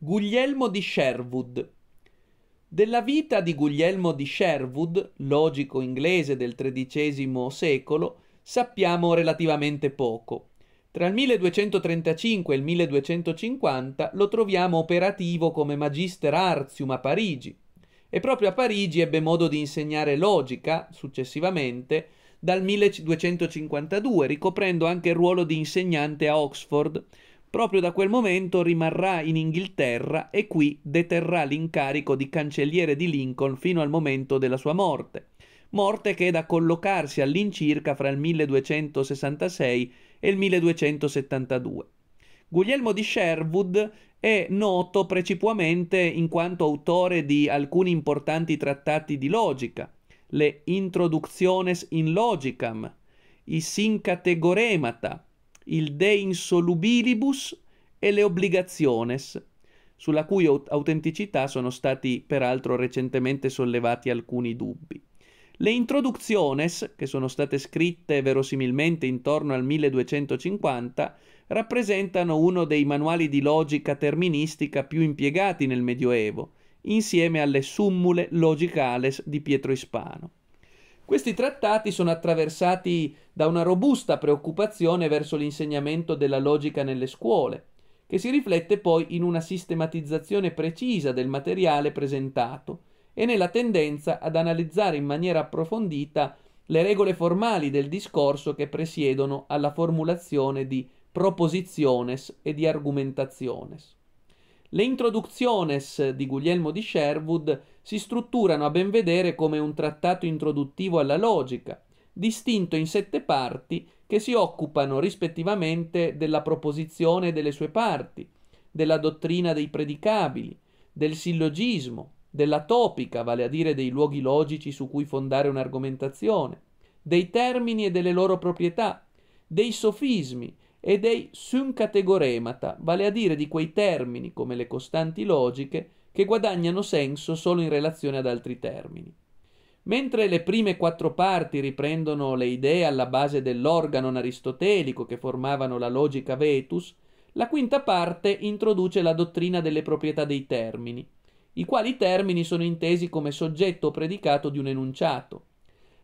Guglielmo di Sherwood. Della vita di Guglielmo di Sherwood, logico inglese del XIII secolo, sappiamo relativamente poco. Tra il 1235 e il 1250 lo troviamo operativo come Magister Artium a Parigi e proprio a Parigi ebbe modo di insegnare logica, successivamente, dal 1252, ricoprendo anche il ruolo di insegnante a Oxford, Proprio da quel momento rimarrà in Inghilterra e qui deterrà l'incarico di cancelliere di Lincoln fino al momento della sua morte, morte che è da collocarsi all'incirca fra il 1266 e il 1272. Guglielmo di Sherwood è noto precipuamente in quanto autore di alcuni importanti trattati di logica, le Introductiones in Logicam, i Syncategoremata, il De Insolubilibus e le Obligationes, sulla cui autenticità sono stati peraltro recentemente sollevati alcuni dubbi. Le Introducciones, che sono state scritte verosimilmente intorno al 1250, rappresentano uno dei manuali di logica terministica più impiegati nel Medioevo, insieme alle Summule Logicales di Pietro Ispano. Questi trattati sono attraversati da una robusta preoccupazione verso l'insegnamento della logica nelle scuole, che si riflette poi in una sistematizzazione precisa del materiale presentato e nella tendenza ad analizzare in maniera approfondita le regole formali del discorso che presiedono alla formulazione di propositiones e di argumentationes. Le introducciones di Guglielmo di Sherwood si strutturano a ben vedere come un trattato introduttivo alla logica, distinto in sette parti che si occupano rispettivamente della proposizione e delle sue parti, della dottrina dei predicabili, del sillogismo, della topica, vale a dire dei luoghi logici su cui fondare un'argomentazione, dei termini e delle loro proprietà, dei sofismi e dei syncategoremata, vale a dire di quei termini, come le costanti logiche, che guadagnano senso solo in relazione ad altri termini. Mentre le prime quattro parti riprendono le idee alla base dell'organon aristotelico che formavano la logica vetus, la quinta parte introduce la dottrina delle proprietà dei termini, i quali termini sono intesi come soggetto o predicato di un enunciato,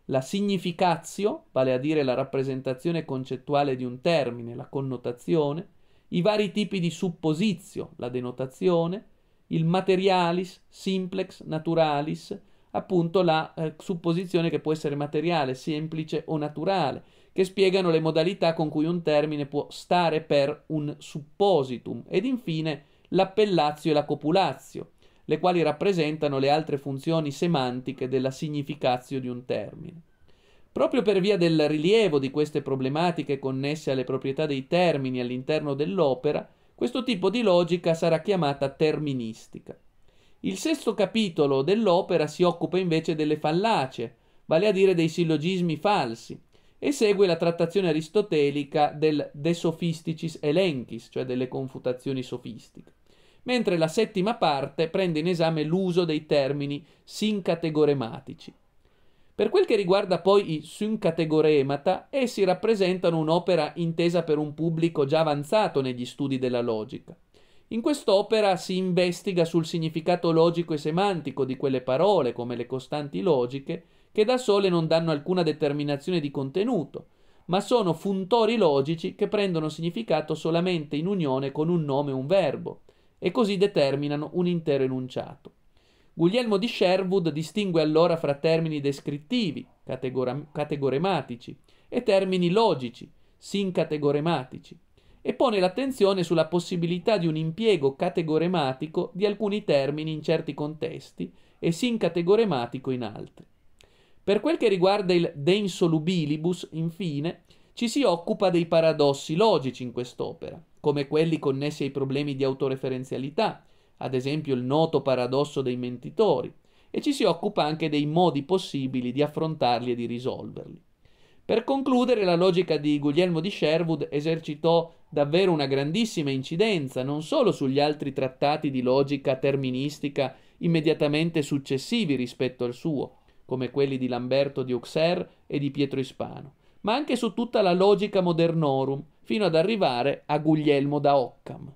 la significatio, vale a dire la rappresentazione concettuale di un termine, la connotazione, i vari tipi di supposizio, la denotazione, il materialis, simplex, naturalis, appunto la eh, supposizione che può essere materiale, semplice o naturale, che spiegano le modalità con cui un termine può stare per un suppositum, ed infine l'appellazio e la copulazio, le quali rappresentano le altre funzioni semantiche della significazio di un termine. Proprio per via del rilievo di queste problematiche connesse alle proprietà dei termini all'interno dell'opera, questo tipo di logica sarà chiamata terministica. Il sesto capitolo dell'opera si occupa invece delle fallacie, vale a dire dei sillogismi falsi, e segue la trattazione aristotelica del De Sophisticis Elenchis, cioè delle confutazioni sofistiche mentre la settima parte prende in esame l'uso dei termini sincategorematici. Per quel che riguarda poi i syncategoremata, essi rappresentano un'opera intesa per un pubblico già avanzato negli studi della logica. In quest'opera si investiga sul significato logico e semantico di quelle parole, come le costanti logiche, che da sole non danno alcuna determinazione di contenuto, ma sono funtori logici che prendono significato solamente in unione con un nome o un verbo, e così determinano un intero enunciato. Guglielmo di Sherwood distingue allora fra termini descrittivi, categora- categorematici, e termini logici, sincategorematici, e pone l'attenzione sulla possibilità di un impiego categorematico di alcuni termini in certi contesti e sincategorematico in altri. Per quel che riguarda il De insolubilibus, infine, ci si occupa dei paradossi logici in quest'opera, come quelli connessi ai problemi di autoreferenzialità, ad esempio il noto paradosso dei mentitori, e ci si occupa anche dei modi possibili di affrontarli e di risolverli. Per concludere, la logica di Guglielmo di Sherwood esercitò davvero una grandissima incidenza non solo sugli altri trattati di logica terministica immediatamente successivi rispetto al suo, come quelli di Lamberto di Auxerre e di Pietro Ispano, ma anche su tutta la logica modernorum, fino ad arrivare a Guglielmo da Occam.